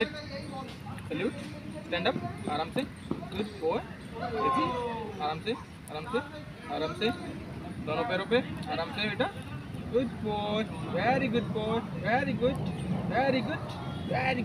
Salute stand up आराम से good boy आराम से आराम से आराम से दोनों पैरों पे. आराम से बेटा. Good boy very good boy very good very good very